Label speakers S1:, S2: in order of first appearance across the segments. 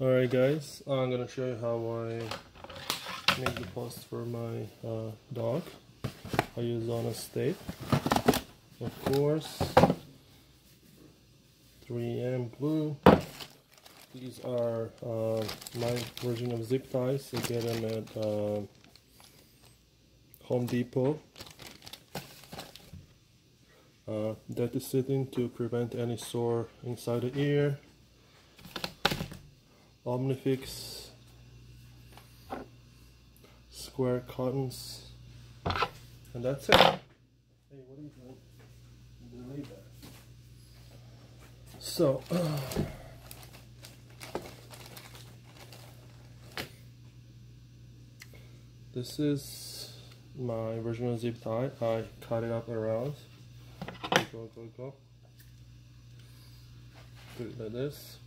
S1: Alright guys, I'm gonna show you how I make the post for my uh, dog. I use honest tape, of course, 3M glue. These are uh, my version of zip ties. You get them at uh, Home Depot. Uh, that is sitting to prevent any sore inside the ear. Omnifix square cottons and that's it. Hey, what are you doing? That. So, uh, this is my original zip tie. I cut it up around. Go, go, go. Do it like this.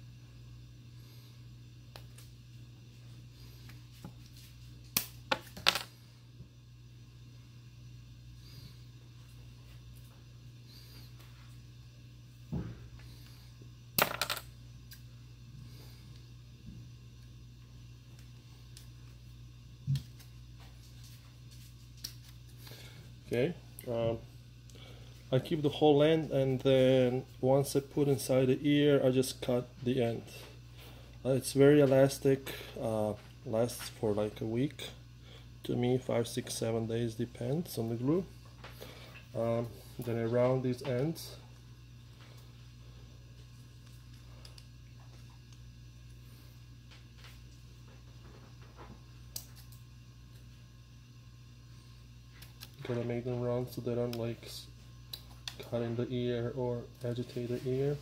S1: Okay um, I keep the whole end and then once I put inside the ear I just cut the end. Uh, it's very elastic uh, lasts for like a week. To me five six seven days depends on the glue. Um, then I round these ends Gotta make them round so they don't like cut in the ear or agitate the ear.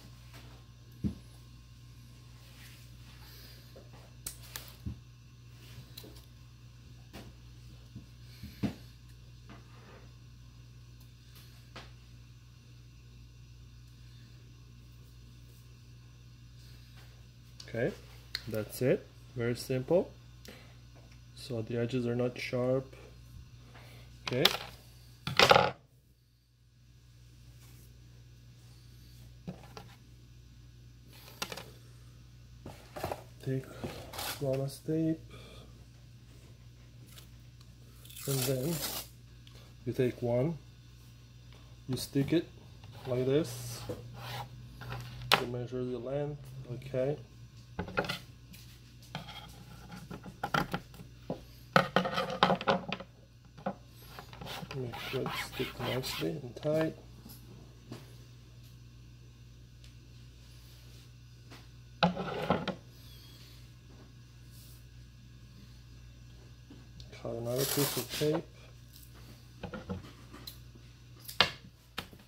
S1: Okay, that's it. Very simple. So the edges are not sharp. Okay. Take honest tape and then you take one, you stick it like this to measure the length, okay. Make sure it sticks nicely and tight. Cut another piece of tape.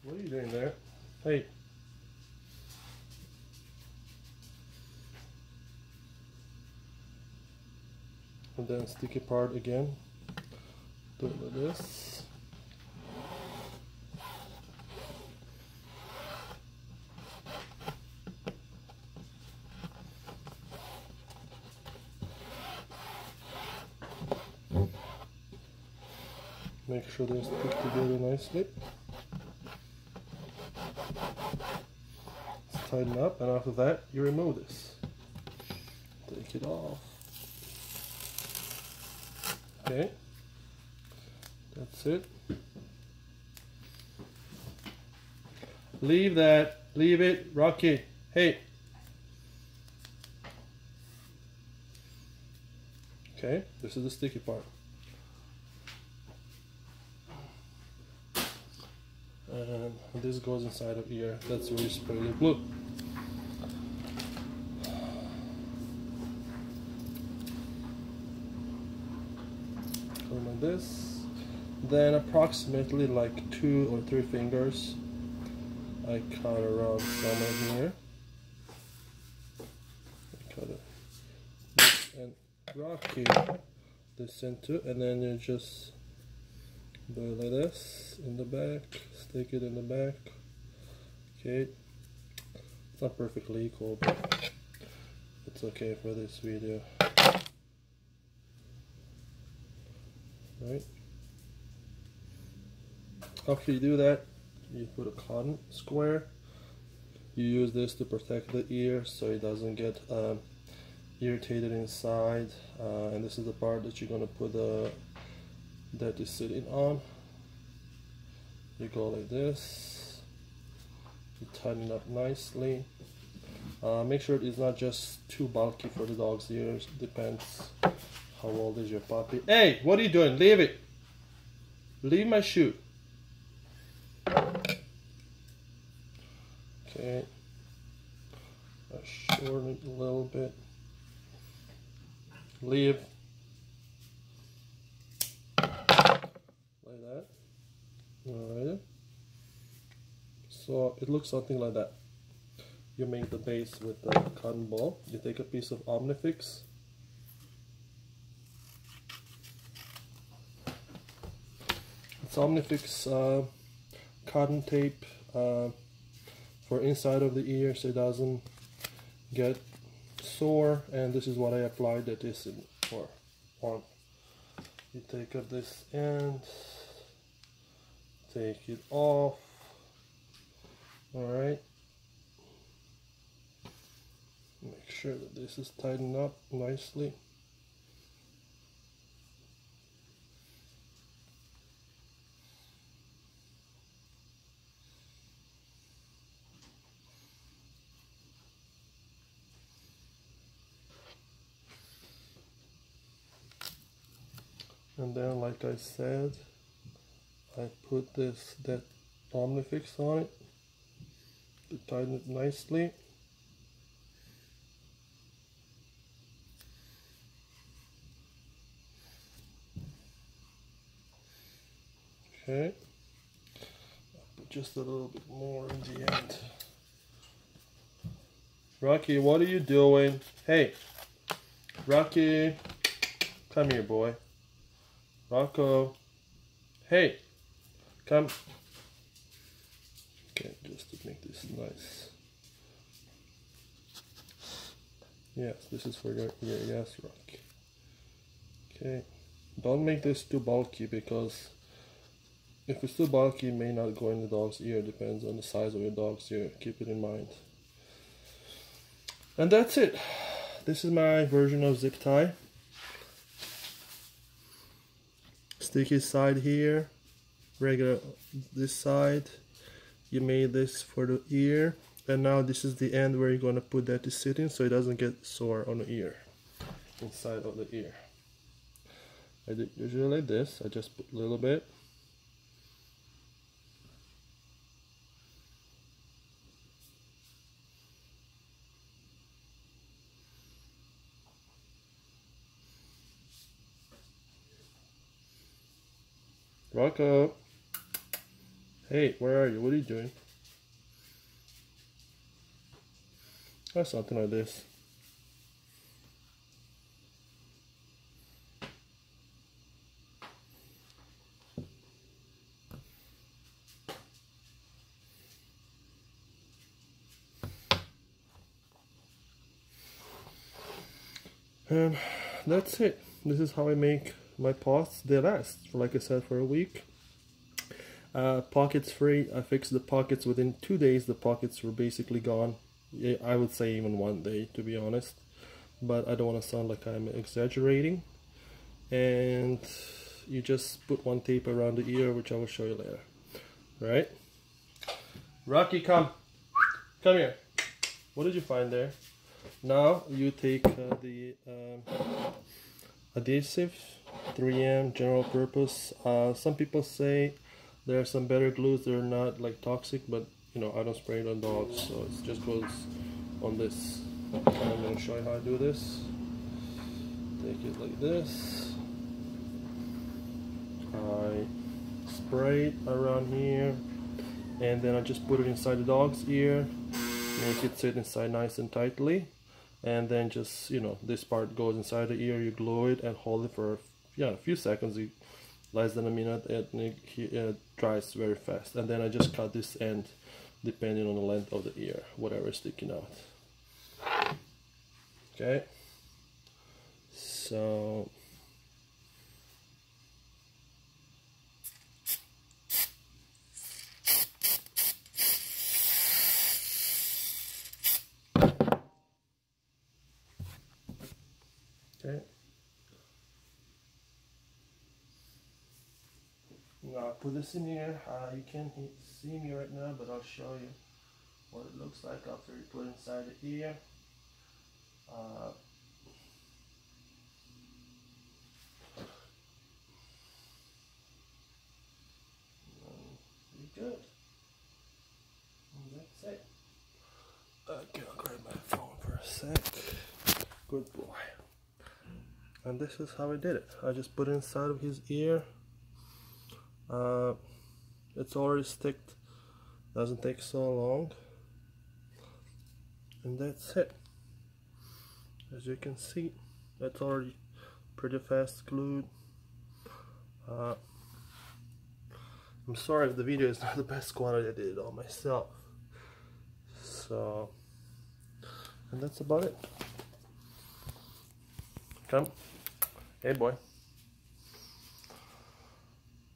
S1: What are you doing there? Hey. And then stick it part again. Do it like this. Make sure they stick together nicely. Let's tighten up and after that you remove this. Take it off. Okay. That's it. Leave that. Leave it. Rocky. Hey. Okay, this is the sticky part. And this goes inside of here. That's where you spray the glue. Like this. Then approximately like two or three fingers, I cut around somewhere here. I cut it and rocky this into, and then you just do it like this in the back, stick it in the back. Okay, it's not perfectly equal, but it's okay for this video. Right. After you do that, you put a cotton square. You use this to protect the ear so it doesn't get um, irritated inside uh, and this is the part that you're gonna put the that is sitting on. You go like this. You tighten up nicely. Uh, make sure it's not just too bulky for the dog's ears. Depends how old is your puppy. Hey what are you doing? Leave it. Leave my shoe. Okay. I shorten it a little bit. Leave that. All right so it looks something like that. You make the base with the cotton ball. You take a piece of Omnifix it's Omnifix uh, cotton tape uh, for inside of the ear so it doesn't get sore and this is what I applied that is in for. One. You take up this end take it off. All right make sure that this is tightened up nicely. And then like I said I put this that Omnifix on it. To tighten it nicely. Okay. Put just a little bit more in the end. Rocky what are you doing? Hey Rocky come here boy. Rocco. Hey, come. Okay, just to make this nice. Yes, this is for your ear. Yes, Rock. Okay, don't make this too bulky because if it's too bulky, it may not go in the dog's ear. Depends on the size of your dog's ear. Keep it in mind. And that's it. This is my version of zip tie. sticky side here regular this side. You made this for the ear. And now this is the end where you're going to put that to sit in so it doesn't get sore on the ear inside of the ear. I do usually like this. I just put a little bit. Rocco. Hey, where are you? What are you doing? Or something like this. And that's it. This is how I make my pots they last like I said for a week uh, pockets free. I fixed the pockets within two days. The pockets were basically gone. I would say even one day to be honest. But I don't want to sound like I'm exaggerating. And you just put one tape around the ear which I will show you later. Right? Rocky come. Come here. What did you find there? Now you take uh, the um, adhesive 3M general purpose. Uh, some people say there are some better glues that are not like toxic, but you know I don't spray it on dogs, so it just goes on this. I'm going to show you how I do this. Take it like this. I spray it around here, and then I just put it inside the dog's ear, make it sit inside nice and tightly and then just you know this part goes inside the ear you glue it and hold it for yeah, a few seconds, less than a minute, and it dries very fast. And then I just cut this end depending on the length of the ear, whatever is sticking out. Okay, so Okay. Now I put this in here. Uh, you can't see me right now, but I'll show you what it looks like after you put inside the ear. Uh, good. That's it. Okay, I'll grab my phone for a sec. Good boy. And this is how I did it. I just put it inside of his ear. Uh, it's already sticked. Doesn't take so long. And that's it. As you can see, that's already pretty fast glued. Uh, I'm sorry if the video is not the best quality, I did it all myself. So, and that's about it. Come. Hey boy.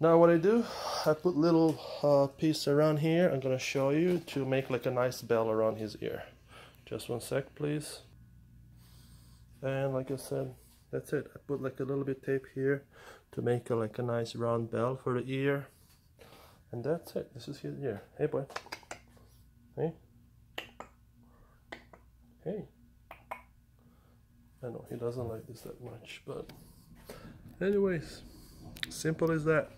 S1: Now what I do, I put little uh, piece around here, I'm gonna show you to make like a nice bell around his ear. Just one sec please. And like I said, that's it. I put like a little bit tape here to make a, like a nice round bell for the ear. And that's it. This is his ear. Hey, boy. Hey. Hey. I know he doesn't like this that much, but anyways, simple as that.